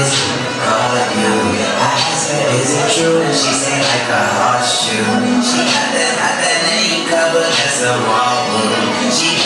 is all of you. I asked her, is it true? And she said, like a horseshoe. She got that, got that name covered as a wall wound. She